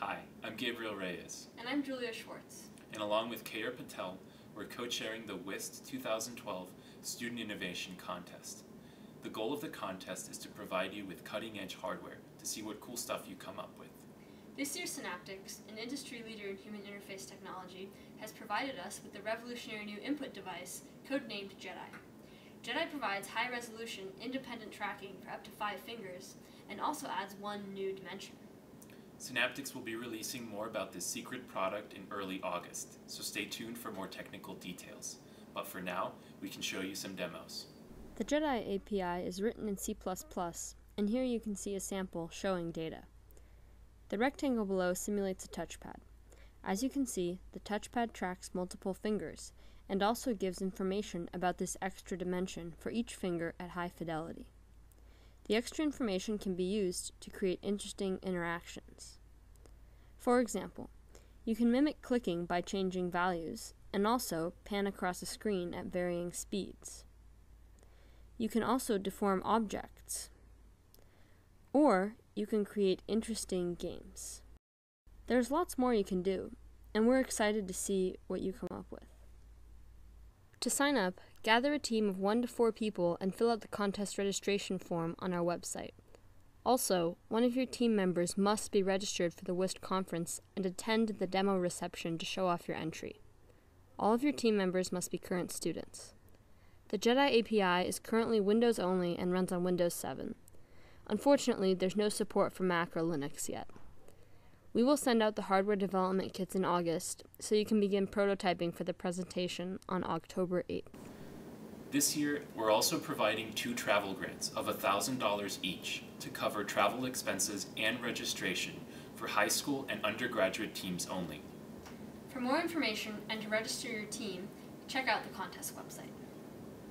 Hi, I'm Gabriel Reyes, And I'm Julia Schwartz. and along with Kayur Patel, we're co-chairing the UIST 2012 Student Innovation Contest. The goal of the contest is to provide you with cutting-edge hardware to see what cool stuff you come up with. This year, Synaptics, an industry leader in human interface technology, has provided us with the revolutionary new input device codenamed JEDI. JEDI provides high resolution, independent tracking for up to five fingers and also adds one new dimension. Synaptics will be releasing more about this secret product in early August, so stay tuned for more technical details. But for now, we can show you some demos. The JEDI API is written in C++, and here you can see a sample showing data. The rectangle below simulates a touchpad. As you can see, the touchpad tracks multiple fingers, and also gives information about this extra dimension for each finger at high fidelity. The extra information can be used to create interesting interactions. For example, you can mimic clicking by changing values, and also pan across a screen at varying speeds. You can also deform objects, or you can create interesting games. There's lots more you can do, and we're excited to see what you come up with. To sign up, gather a team of one to four people and fill out the contest registration form on our website. Also, one of your team members must be registered for the UIST conference and attend the demo reception to show off your entry. All of your team members must be current students. The JEDI API is currently Windows only and runs on Windows 7. Unfortunately, there's no support for Mac or Linux yet. We will send out the hardware development kits in August, so you can begin prototyping for the presentation on October 8th. This year, we're also providing two travel grants of $1,000 each to cover travel expenses and registration for high school and undergraduate teams only. For more information and to register your team, check out the contest website.